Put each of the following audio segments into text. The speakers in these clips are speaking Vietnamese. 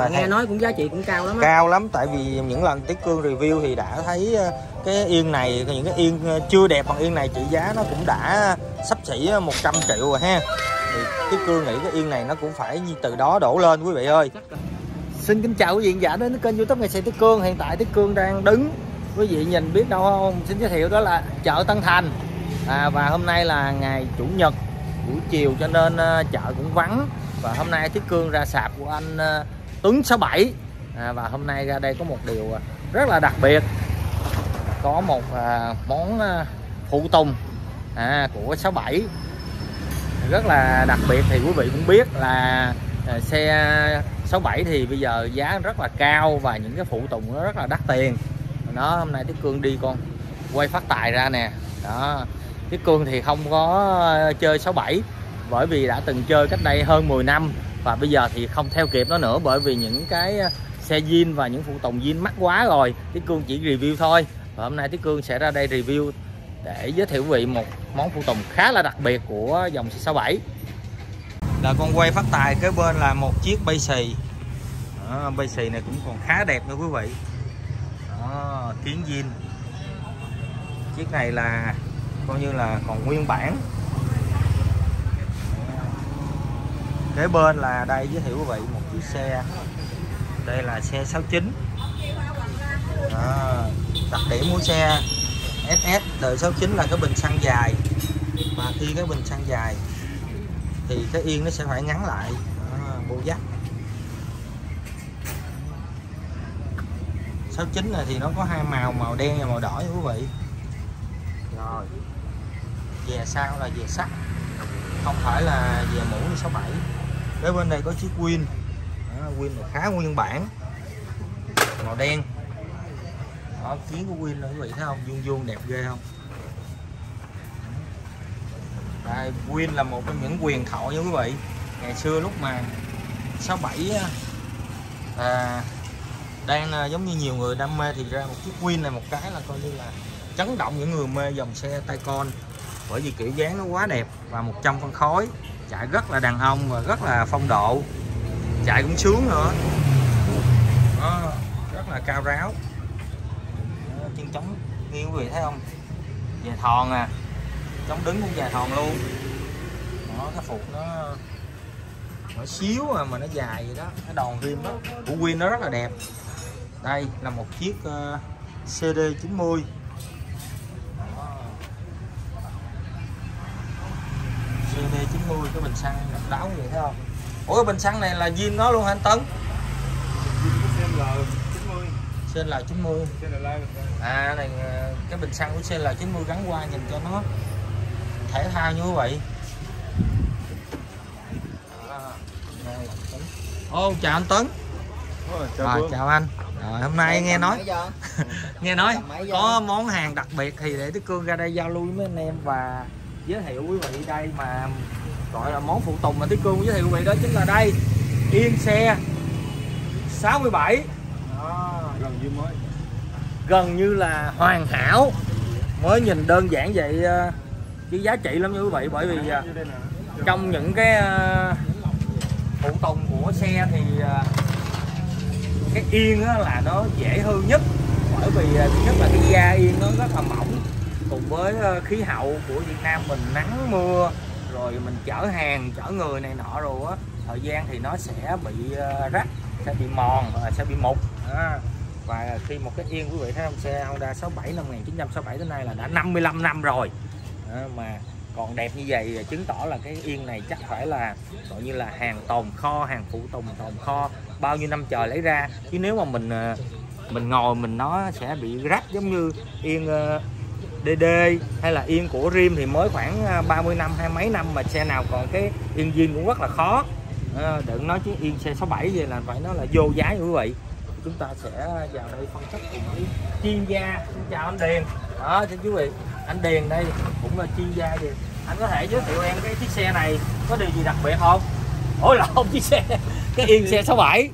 mà nghe nói cũng giá trị cũng cao lắm cao lắm tại vì những lần Tiết Cương review thì đã thấy ờ, cái yên này những cái yên ờ, chưa đẹp bằng yên này trị giá nó cũng đã sắp xỉ 100 triệu rồi ha. Thì Tiết Cương nghĩ cái yên này nó cũng phải từ đó đổ lên quý vị ơi. Xin kính chào quý vị giả đến kênh youtube ngày xe Tiết Cương. Hiện tại Tiết Cương đang đứng. Quý vị nhìn biết đâu không? Xin giới thiệu đó là chợ Tân Thành. À, Và hôm nay là ngày Chủ nhật buổi chiều cho nên uh, chợ cũng vắng. Và hôm nay Tiết Cương ra sạp của anh uh, Tuấn 67 à, Và hôm nay ra đây có một điều à, rất là đặc biệt. Có một à, món à, phụ tùng à, của 67 Rất là đặc biệt thì quý vị cũng biết là à, xe 67 thì bây giờ giá rất là cao và những cái phụ tùng nó rất là đắt tiền. Nó hôm nay Tiết Cương đi con quay phát tài ra nè. Đó Tiết Cương thì không có à, chơi 67 bởi vì đã từng chơi cách đây hơn 10 năm và bây giờ thì không theo kịp nó nữa bởi vì những cái ờ, xe zin và những phụ tùng zin mắc quá rồi. Tiết Cương chỉ review thôi. Và hôm nay Tiết Cương sẽ ra đây review để giới thiệu quý vị một món phụ tùng khá là đặc biệt của dòng xe 67 là con quay phát tài kế bên là một chiếc bay xì. Đó, bay xì này cũng còn khá đẹp nữa quý vị. Đó, tiếng zin chiếc này là coi như là còn nguyên bản. Kế bên là đây giới thiệu quý vị một chiếc xe. Đây là xe 69 à, đặc điểm của xe SS đời 69 là cái bình xăng dài. Và khi cái bình xăng dài thì cái yên nó sẽ phải ngắn lại. Đó, bộ dắt. 69 này thì nó có hai màu màu đen và màu đỏ nha quý vị. Rồi về sau là về sắt. Không phải là về mũ 67 cái bên đây có chiếc win. Đó, win là khá nguyên bản. Màu đen. Đó, kiến của win là quý vị thấy không? Vuông vuông đẹp ghê không? Đây, Win là một trong những quyền thoại nha quý vị. Ngày xưa lúc mà 67 à, đang à, giống như nhiều người đam mê thì ra một chiếc Win này một cái là coi như là chấn động những người mê dòng xe tay con bởi vì kiểu dáng nó quá đẹp và 100 phân khối chạy rất là đàn ông và rất là phong độ. Chạy cũng sướng nữa. Đó, rất là cao ráo. Chân trống nghiêng quý vị thấy không? Về thòn à. Chống đứng cũng dài thòn luôn. Đó cái phục nó nó xíu à mà nó dài vậy đó. Cái đòn rim đó. Của Win nó rất là đẹp. Đây là một chiếc uh, CD 90 CD 90 cái bình xăng độc đáo vậy thấy không? Ủa cái bình xăng này là zin nó luôn hả anh Tấn? CL 90 à này cái bình xăng của CL 90 gắn qua nhìn cho nó thể thao như vậy. Ô chào anh Tuấn chào, rồi, chào anh. Rồi hôm nay nghe nói nghe nói có món hàng đặc biệt thì để Đức Cương ra đây giao lưu với anh em và giới thiệu quý vị đây mà gọi là món phụ tùng mà Đức Cương giới thiệu quý vị đó chính là đây. Yên xe 67 đó. gần như mới. Gần như là hoàn hảo. Mới nhìn đơn giản vậy ờ, chứ giá trị lắm nha quý vị, bởi vì ờ, trong những cái ờ, phụ tùng của xe thì cái yên là nó dễ hư nhất. Bởi vì thứ nhất là cái da yên nó rất là mỏng. Cùng với khí hậu của Việt Nam mình nắng mưa rồi mình chở hàng chở người này nọ rồi á thời gian thì nó sẽ bị ờ, rách sẽ bị mòn và sẽ bị mục. À, và khi một cái yên quý vị thấy không xe Honda 67 năm 1967 đến nay là đã 55 năm rồi. À, mà còn đẹp như vậy chứng tỏ là cái yên này chắc phải là gọi như là hàng tồn kho hàng phụ tùng tồn kho bao nhiêu năm trời lấy ra. Chứ nếu mà mình ờ, mình ngồi mình nó sẽ bị rách giống như yên DD hay là yên của Rim thì mới khoảng 30 năm hai mấy năm mà xe nào còn cái yên zin cũng rất là khó. À, đừng nói chứ yên xe 67 vậy là phải nói là vô giá như quý vị chúng ta sẽ vào đây phân tích cùng với chuyên gia. Xin chào anh Điền. Đó cho quý vị. Anh Điền đây cũng là chuyên gia gì anh có thể giới thiệu em cái chiếc xe này có điều gì đặc biệt không? Ôi lộn chiếc xe. Cái yên xe 67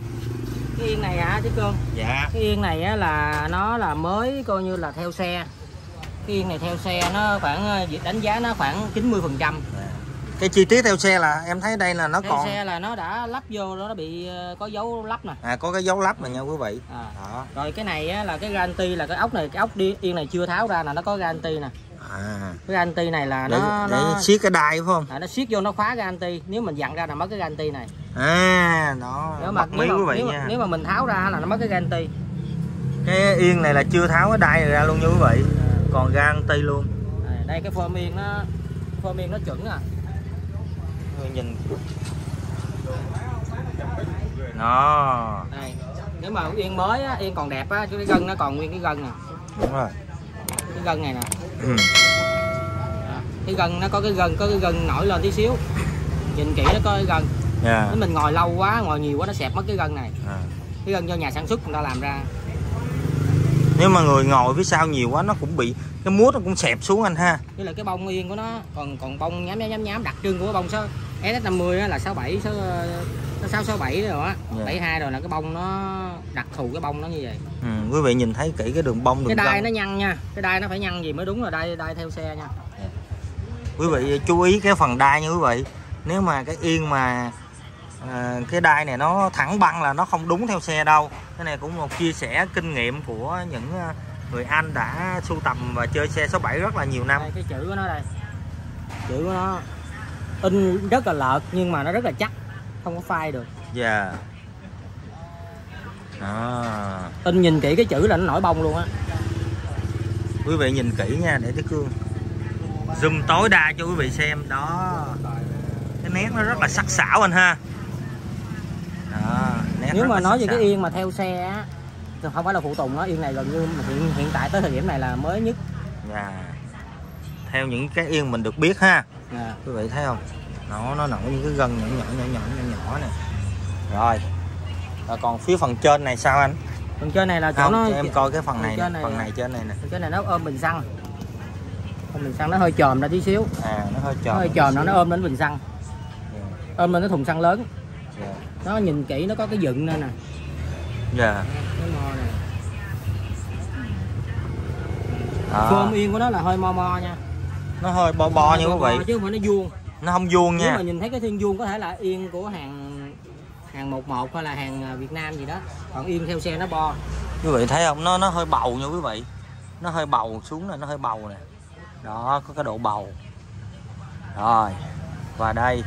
cái yên này hả chứ cương? Dạ. Cái yên này á là nó là mới coi như là theo xe cái yên này theo xe nó khoảng đánh giá nó khoảng 90 phần trăm. Cái chi tiết theo xe là em thấy đây là nó theo còn xe là nó đã lắp vô nó bị ờ, có dấu lắp nè. À có cái dấu lắp này nha quý vị. À. đó. Rồi cái này á, là cái garanti là cái ốc này cái ốc đi yên này chưa tháo ra là nó có garanti nè. À. Cái garanti này là để, nó để nó siết cái đai phải không? À, nó siết vô nó khóa garanti nếu mình dặn ra là mất cái garanti này. À đó nếu mà nếu quý mà, vị nếu, nha. nếu mà mình tháo ra là nó mất cái garanti cái yên này là chưa tháo cái đai này ra luôn nha quý vị còn garanti luôn. À, đây cái phơm yên nó phơm yên nó chuẩn à. Người nhìn. Đây. Nếu mà yên mới á, yên còn đẹp á chứ cái gân nó còn nguyên cái gân nè đúng rồi. Cái gân này nè. Ừ. Đó. cái gân nó có cái gân có cái gân nổi lên tí xíu. Nhìn kỹ nó có cái gân. Dạ. Nếu mình ngồi lâu quá ngồi nhiều quá nó xẹp mất cái gân này. À. cái gân do nhà sản xuất người ta làm ra nếu mà người ngồi phía sau nhiều quá nó cũng bị cái mút nó cũng xẹp xuống anh ha. Với lại cái bông yên của nó còn còn bông nhám nhám nhám nhám đặc trưng của cái bông số SS50 á là 67 số nó 667 rồi á. Dạ. 72 rồi là cái bông nó đặc thù cái bông nó như vậy. Ừ, quý vị nhìn thấy kỹ cái đường bông đường cái đai gân. nó nhăn nha cái đai nó phải nhăn gì mới đúng là đai đai theo xe nha. Quý vị chú ý cái phần đai nha quý vị. Nếu mà cái yên mà à, cái đai này nó thẳng băng là nó không đúng theo xe đâu. Cái này cũng một chia sẻ kinh nghiệm của những à, người anh đã sưu tầm và chơi xe số 7 rất là nhiều năm. Đây cái chữ của nó đây. Chữ của nó in rất là lợt nhưng mà nó rất là chắc không có phai được. Dạ. Đó. in nhìn kỹ cái chữ là nó nổi bông luôn á. Quý vị nhìn kỹ nha để cái cương zoom tối đa cho quý vị xem. Đó. Cái nét nó rất là sắc sảo anh ha nét nếu mà nói về cái yên mà theo xe á thì không phải là phụ tùng nó yên này gần như hiện hiện tại tới thời điểm này là mới nhất. Dạ. theo những cái yên mình được biết ha. À. quý vị thấy không? Nó nó nổi những cái gân nhỏ nhỏ nhỏ nhỏ nhỏ nhỏ này rồi. Rồi còn phía phần trên này sao anh? Phần trên này là chỗ không nó em coi cái phần phần này, này- phần này trên này nè. phần trên này nó ôm bình xăng. Ôm bình xăng nó hơi chòm ra tí xíu. À nó hơi nó tròn hơi chòm nó nó ôm đến bình xăng. Ôm lên cái thùng xăng lớn dạ nó nhìn kỹ nó có cái dựng nên nè. Dạ. Cái mo này Đó. phơm yên của nó là hơi mo mo nha. Nó hơi bo bo như quý vị chứ không phải nó vuông. Nó không vuông nếu nha mà nhìn thấy cái thiên vuông có thể là yên của hàng hàng 11 hay là hàng à, Việt Nam gì đó. Còn yên theo xe nó bo. Quý vị thấy không? Nó nó hơi bầu nha quý vị. Nó hơi bầu xuống này nó hơi bầu nè. Đó có cái độ bầu. Rồi và đây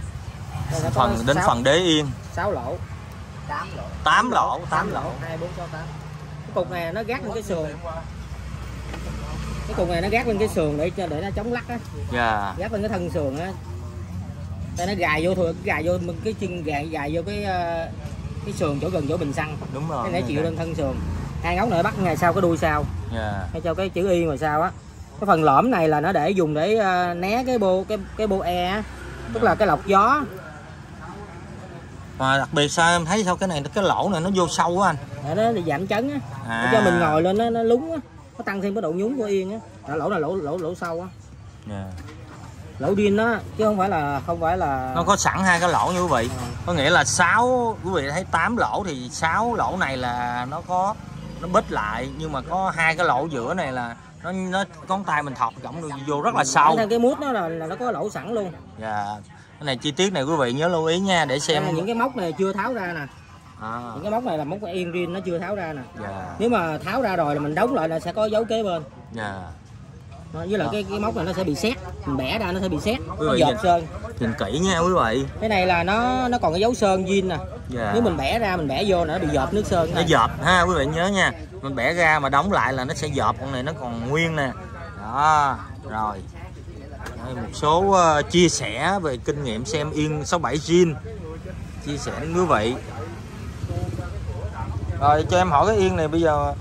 phần đến sáu- phần đế yên. 6 lỗ. 8 lỗ. 8 lỗ 8 lỗ. 2 4 6 8 cái cục này nó gác lên cái sườn. Cái cục này nó gác lên cái sườn để cho để nó chống lắc á. Dạ. Gác lên cái thân sườn á. Đây nó gài vô thôi gài vô cái chân gài gài vô cái ờ, cái sườn chỗ gần chỗ bình xăng. Đúng rồi cái để chịu lên thân sườn. Hai ngóc này bắt ngày sau cái đuôi sau. Dạ. Hay cho cái chữ y ngoài sau á. Cái phần lõm này là nó để dùng để ờ, né cái bô cái cái bô e á. Tức là cái lọc gió mà đặc biệt sao em thấy sao cái này cái lỗ này nó vô sâu quá anh? Để nó để giảm chấn á. À. cho mình ngồi lên nó nó lúng á. Nó tăng thêm cái độ nhún của yên á. Đó, lỗ này lỗ lỗ lỗ sâu á. Dạ. lỗ điên đó chứ không phải là không phải là nó có sẵn hai cái lỗ như quý vị. Ờ. có nghĩa là 6 quý vị thấy 8 lỗ thì 6 lỗ này là nó có nó bít lại. Nhưng mà có hai cái lỗ giữa này là nó nó ngón tay mình rỗng được vô rất là sâu. cái mút nó là, là nó có lỗ sẵn luôn. Dạ cái này chi tiết này quý vị nhớ lưu ý nha để xem. Là những cái móc này chưa tháo ra nè. À, những cái móc này là móc yên riêng nó chưa tháo ra nè. Dạ. Nếu mà tháo ra rồi là mình đóng lại là sẽ có dấu kế bên. Dạ. Đó, với lại cái cái móc này nó sẽ bị xét mình bẻ ra nó sẽ bị xét Quý nó dợp sơn. nhìn kỹ nha quý vị. Cái này là nó nó còn cái dấu sơn zin nè. Dạ. Nếu mình bẻ ra mình bẻ vô là nó bị dợp nước sơn nó dợp ha quý vị nhớ nha. Mình bẻ ra mà đóng lại là nó sẽ dợp con này nó còn nguyên nè. Đó rồi một số ờ, chia sẻ về kinh nghiệm xem yên 67 zin chia sẻ đến quý vị rồi cho em hỏi cái yên này bây giờ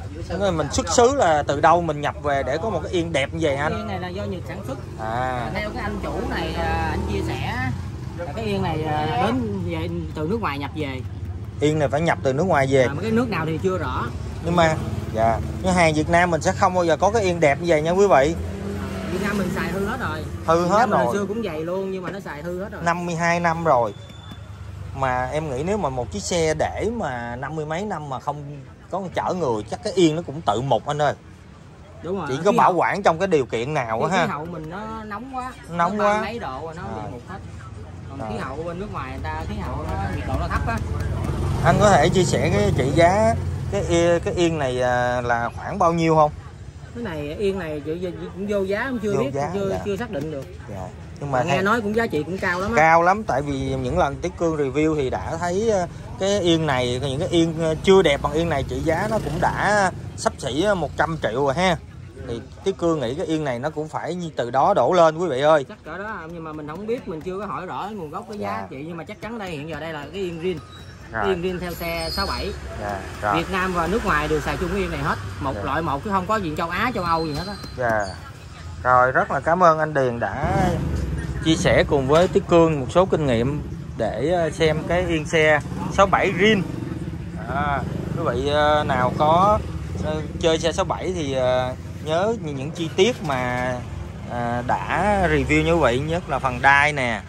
mình xuất xứ là từ đâu mình nhập về để có một cái yên đẹp như vậy anh? Yên này là do Nhật sản xuất. À. Theo cái anh chủ này anh chia sẻ là cái yên này à, đến về từ nước ngoài nhập về. Yên này phải nhập từ nước ngoài về. À, cái nước nào thì chưa rõ. Nhưng mà dạ. Nhưng hàng Việt Nam mình sẽ không bao giờ có cái yên đẹp như vậy nha quý vị Việt Nam mình xài hư hết rồi. Hư Việt hết Nam hồi rồi. xưa cũng vậy luôn nhưng mà nó xài hư hết rồi. 52 năm rồi. Mà em nghĩ nếu mà một chiếc xe để mà năm mươi mấy năm mà không có chở người chắc cái yên nó cũng tự mục anh ơi. Đúng rồi. Chỉ có Khí bảo quản trong cái điều kiện nào á cái khí ha hậu mình nó nóng quá. Nóng nó quá. mấy độ rồi nó À. bị mục hết. Còn khí Rồi. hậu bên nước ngoài người ta khí hậu nó nhiệt độ nó thấp á. Anh có thể chia sẻ cái trị giá cái yên, cái yên này à, là khoảng bao nhiêu không cái này yên này cũng vô giá cũng chưa Vô biết giá, chưa dạ. chưa xác định được dạ. nhưng mà nghe theo- nói cũng giá trị cũng cao lắm cao lắm tại vì những lần Tiết Cương review thì đã thấy ờ, cái yên này những cái yên ờ, chưa đẹp bằng yên này trị giá nó cũng đã sắp xỉ 100 triệu rồi ha thì Tiết Cương nghĩ cái yên này nó cũng phải như từ đó đổ lên quý vị ơi chắc cỡ đó nhưng mà mình không biết mình chưa có hỏi rõ nguồn gốc cái giá Dạ. trị nhưng mà chắc chắn đây hiện giờ đây là cái yên rin yên rin theo xe 67 dạ, rồi, Việt Nam và nước ngoài đều xài chung cái yên này hết. Một Dạ. loại một chứ không có gì châu Á châu Âu gì hết á. Dạ. rồi rất là cảm ơn anh Điền đã chia sẻ cùng với Tiết Cương một số kinh nghiệm để ờ, xem cái yên xe 67 Rin à, quý vị ờ, nào có ờ, chơi xe 67 thì nhớ những chi tiết mà đã review như vậy nhất là phần đai nè.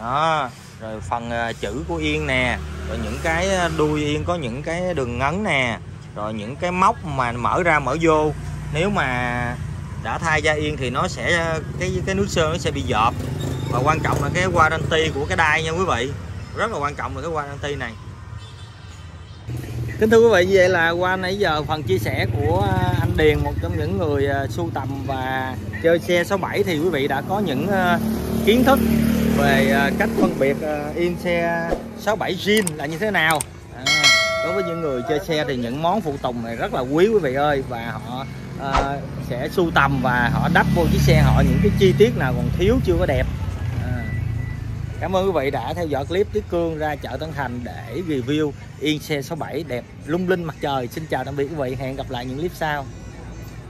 Đó rồi phần chữ của yên nè rồi những cái ờ, đuôi yên có những cái đường ngấn nè rồi những cái móc mà mở ra mở vô. Nếu mà đã thay da yên thì nó sẽ ờ, cái cái nước sơn nó sẽ bị dọp. Và quan trọng là cái warranty của cái đai nha quý vị. Rất là quan trọng là cái warranty này. Kính thưa quý vị, như vậy là qua nãy giờ phần chia sẻ của anh Điền, một trong những người ờ, sưu tầm và chơi xe 67 thì quý vị đã có những kiến thức về cách phân biệt yên xe 67 zin là như thế nào. À, đối với những người chơi xe thì những món phụ tùng này rất là quý quý vị ơi và họ à, sẽ sưu tầm và họ đắp vô chiếc xe họ những cái chi tiết nào còn thiếu chưa có đẹp. À. Cảm ơn quý vị đã theo dõi clip Tiết Cương ra chợ Tân Thành để review Yên xe 67 đẹp lung linh mặt trời. Xin chào tạm biệt quý vị, hẹn gặp lại những clip sau.